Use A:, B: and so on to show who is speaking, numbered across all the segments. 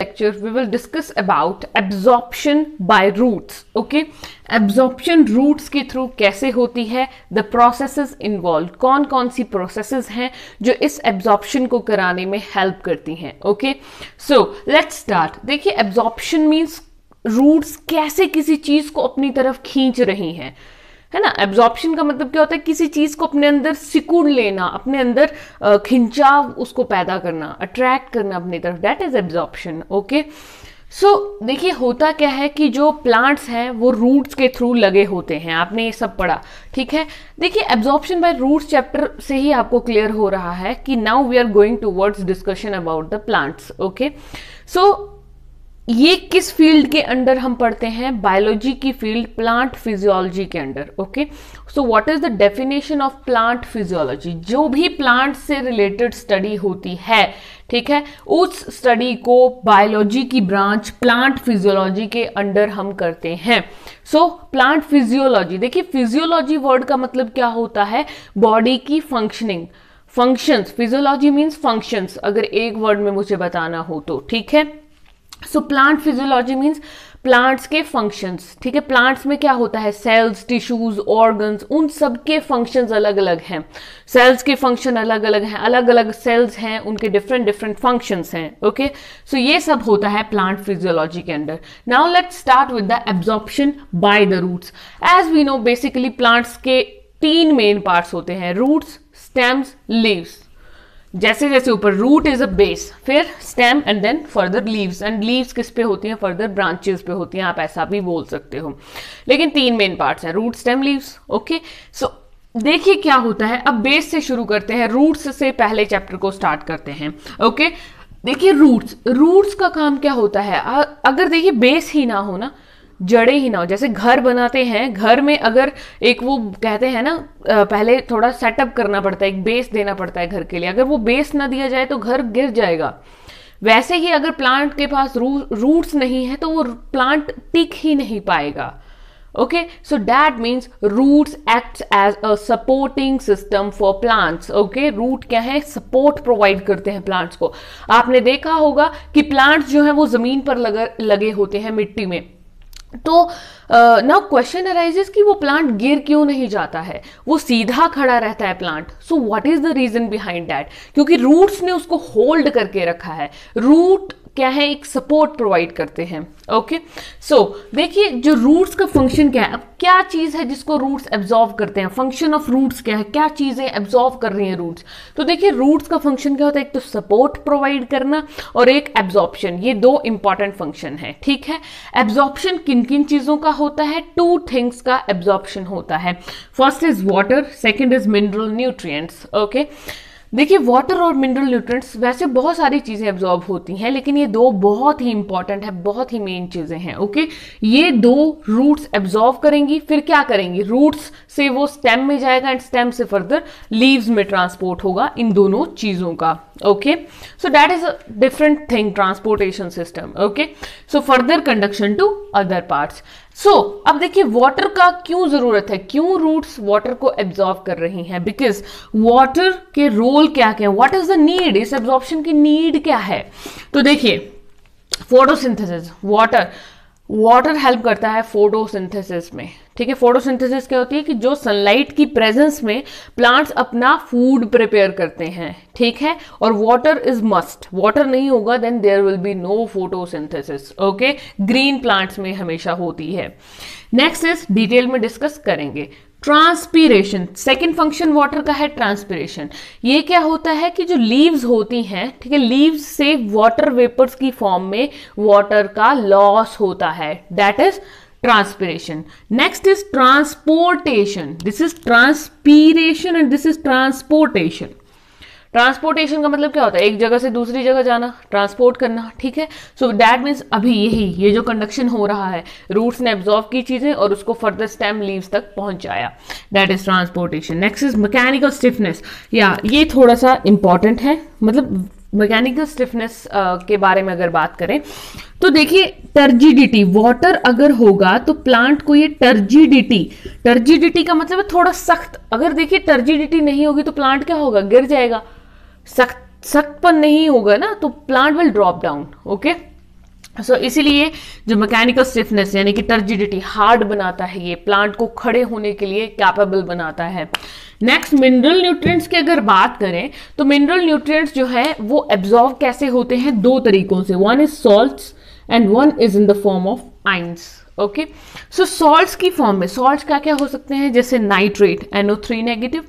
A: lecture we will discuss about absorption by roots okay absorption roots के through कैसे होती है the processes involved कौन कौन सी processes हैं जो इस absorption को कराने में help करती हैं okay so let's start देखिए absorption means roots कैसे किसी चीज़ को अपनी तरफ़ खींच रही हैं है ना? एब्जॉर्प्शन का मतलब क्या होता है? किसी चीज़ को अपने अंदर सिकुड़ लेना, अपने अंदर खिंचाव उसको पैदा करना अट्रैक्ट करना अपनी तरफ़। That is absorption okay so देखिए, होता क्या है कि जो प्लांट्स हैं, वो रूट्स के थ्रू लगे होते हैं। आपने ये सब पढ़ा, ठीक है? देखिए एब्जॉर्प्शन बाय रूट्स चैप्टर से ही आपको क्लियर हो रहा है कि now we are going towards discussion about the plants okay so ये किस फ़ील्ड के अंडर हम पढ़ते हैं? बायोलॉजी की फ़ील्ड प्लांट फिजियोलॉजी के under okay so what is the definition of plant physiology जो भी प्लांट से रिलेटेड स्टडी होती है, ठीक है? उस स्टडी को बायोलॉजी की ब्रांच प्लांट फिजियोलॉजी के अंडर हम करते हैं। सो प्लांट फिजियोलॉजी देखिए फिजियोलॉजी वर्ड का मतलब क्या होता है? बॉडी की functioning functions physiology means functions अगर एक वर्ड में मुझे बताना हो तो ठीक है? So plant physiology means plants के फ़ंक्शंस ठीक है? प्लांट्स में क्या होता है? सेल्स टिश्यूज ऑर्गन्स उन सब के फ़ंक्शंस अलग अलग हैं। सेल्स के फ़ंक्शन अलग अलग हैं। अलग अलग सेल्स हैं, उनके different different functions okay so सो ये सब होता है प्लांट फिजियोलॉजी के under now let start with the absorption by the roots as we know basically plants के तीन मेन पार्ट्स होते हैं रूट्स स्टेम्स लीव्स जैसे जैसे ऊपर रूट इज़ अ बेस फिर stem and then further leaves and leaves किस पे होती हैं? फर्दर ब्रांचेस पे होती हैं, आप ऐसा भी बोल सकते हो। लेकिन तीन मेन पार्ट्स हैं root stem leaves okay so देखिए क्या होता है। अब बेस से शुरू करते हैं रूट्स से पहले चैप्टर को स्टार्ट करते हैं ओके? देखिए रूट्स रूट्स का काम क्या होता है? अगर देखिए बेस ही ना हो ना जड़े ही ना हो। जैसे घर बनाते हैं घर में अगर एक वो कहते हैं ना पहले थोड़ा सेटअप करना पड़ता है एक बेस देना पड़ता है घर के लिए। अगर वो बेस ना दिया जाए तो घर गिर जाएगा। वैसे ही अगर प्लांट के पास रू, रूट्स नहीं है तो वो प्लांट टिक ही नहीं पाएगा। Okay so that means roots act as a supporting system for plants okay root क्या है? सपोर्ट प्रोवाइड करते हैं प्लांट्स को। आपने देखा होगा कि प्लांट्स जो है वो ज़मीन पर लगे लगे होते हैं मिट्टी में। तो ना क्वेश्चन अराइजेस कि वो प्लांट गिर क्यों नहीं जाता है? वो सीधा खड़ा रहता है plant so what is the reason behind that क्योंकि रूट्स ने उसको होल्ड करके रखा है. रूट क्या है? एक सपोर्ट प्रोवाइड करते हैं। ओके सो देखिए, जो रूट्स का फ़ंक्शन क्या है? अब क्या चीज़ है जिसको रूट्स एब्जॉर्व करते हैं? फ़ंक्शन ऑफ़ रूट्स क्या है? क्या चीज़ें एब्जॉर्व कर रही हैं रूट्स तो देखिए रूट्स का फ़ंक्शन क्या होता है? एक तो सपोर्ट प्रोवाइड करना और एक एब्जॉर्प्शन ये दो इंपॉर्टेंट फ़ंक्शन है। ठीक है? एब्जॉर्प्शन किन किन चीज़ों का होता है? टू थिंग्स का एब्जॉर्प्शन होता है। First is water second is mineral nutrients okay देखिए वाटर और मिनरल न्यूट्रिएंट्स वैसे बहुत सारी चीज़ें एब्जॉर्ब होती हैं, लेकिन ये दो बहुत ही इंपॉर्टेंट है, बहुत ही मेन चीज़ें हैं ओके ये दो रूट्स एब्जॉर्ब करेंगी, फिर क्या करेंगी? रूट्स से वो स्टेम में जाएगा एंड स्टेम से फर्दर लीव्स में ट्रांसपोर्ट होगा इन दोनों चीज़ों का okay so that is a different thing transportation system okay so further conduction to other parts so so, अब देखिए वाटर का क्यों ज़रूरत है? क्यों रूट्स वाटर को एब्जॉर्ब कर रही हैं? बिकॉज़ वाटर के रोल क्या क्या है? व्हाट इज़ द नीड इस एब्जॉर्प्शन की नीड क्या है? तो देखिए फोटोसिंथेसिस वाटर वाटर हेल्प करता है फोटोसिंथेसिस में। ठीक है फोटोसिंथेसिस क्या होती है कि जो सनलाइट की प्रेजेंस में प्लांट्स अपना फ़ूड प्रिपेयर करते हैं। ठीक है? और वाटर इज़ मस्ट वाटर नहीं होगा then there will be no photosynthesis okay green plants में हमेशा होती है। नेक्स्ट इज़ डिटेल में डिस्कस करेंगे। ट्रांसपीरेशन सेकेंड फ़ंक्शन वाटर का है ट्रांसपीरेशन ये क्या होता है कि जो लीव्स होती हैं, ठीक है लीव्स से वाटर वेपर्स की फॉर्म में वाटर का लॉस होता है. That is transpiration next is transportation this is transpiration and this is transportation transportation का मतलब क्या होता है? एक जगह से दूसरी जगह जाना ट्रांसपोर्ट करना ठीक है? सो दैट मीन्स अभी यही ये जो कंडक्शन हो रहा है रूट्स ने एब्जॉर्व की चीज़ें और उसको फर्दर स्टेम लीव्स तक पहुँचाया। That is transportation next is mechanical stiffness या ये थोड़ा सा इंपॉर्टेंट है। मतलब मैकेनिकल स्टिफनेस uh, के बारे में अगर बात करें तो देखिए टर्जिडिटी वाटर अगर होगा तो प्लांट को ये टर्जिडिटी टर्जिडिटी का मतलब है थोड़ा सख्त। अगर देखिए टर्जिडिटी नहीं होगी तो प्लांट क्या होगा? गिर जाएगा। सख्त, सख्तपन नहीं होगा ना तो plant will drop down okay so इसीलिए जो मैकेनिकल स्टिफनेस यानी कि टर्जिडिटी हार्ड बनाता है, ये प्लांट को खड़े होने के लिए कैपेबल बनाता है। नेक्स्ट मिनरल न्यूट्रिएंट्स की अगर बात करें तो मिनरल न्यूट्रिएंट्स जो है, वो एब्जॉर्व कैसे होते हैं? दो तरीकों से। One is salts and one is in the form of ions okay so salts की फॉर्म में सॉल्ट्स क्या क्या हो सकते हैं? जैसे nitrate NO three negative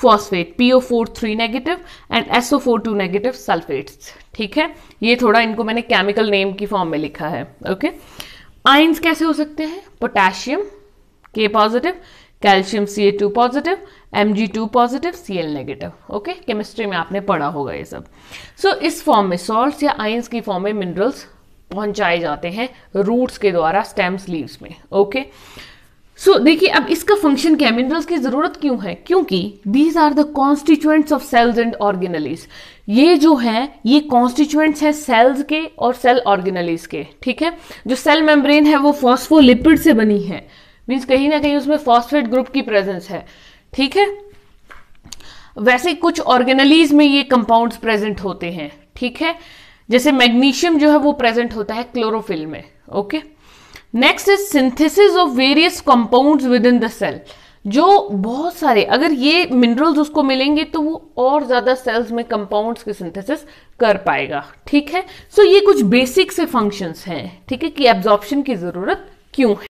A: phosphate PO four three negative and SO four two negative sulphates ठीक है? ये थोड़ा इनको मैंने केमिकल नेम की फॉर्म में लिखा है ओके आइंस कैसे हो सकते हैं? Potassium K positive calcium C A two positive M G two positive C L negative okay chemistry में आपने पढ़ा होगा ये सब। सो so, इस फॉर्म में सॉल्ट या आइंस की फॉर्म में मिनरल्स पहुँचाए जाते हैं रूट्स के द्वारा स्टेम्स लीव्स में ओके सो so, देखिए अब इसका फ़ंक्शन क्या मिनरल्स की ज़रूरत क्यों है? क्योंकि these are the constituents of cells and organelles ये जो है ये कॉन्स्टिट्यूएंट्स है सेल्स के और सेल ऑर्गेनलीज के ठीक है? जो सेल मेम्ब्रेन है वो फॉस्फोलिपिड से बनी है। मीन्स कहीं ना कहीं उसमें फॉस्फेट ग्रुप की प्रेजेंस है ठीक है? वैसे कुछ ऑर्गेनलीज में ये कंपाउंड्स प्रेजेंट होते हैं ठीक है? जैसे मैग्नीशियम जो है वो प्रेजेंट होता है क्लोरोफिल में okay okay? Next is synthesis of various compounds within the cell जो बहुत सारे अगर ये मिनरल्स उसको मिलेंगे तो वो और ज़्यादा सेल्स में कंपाउंड्स की सिंथेसिस कर पाएगा। ठीक है? सो so, ये कुछ बेसिक से फ़ंक्शंस हैं। ठीक है? कि एब्जॉर्प्शन की ज़रूरत क्यों है?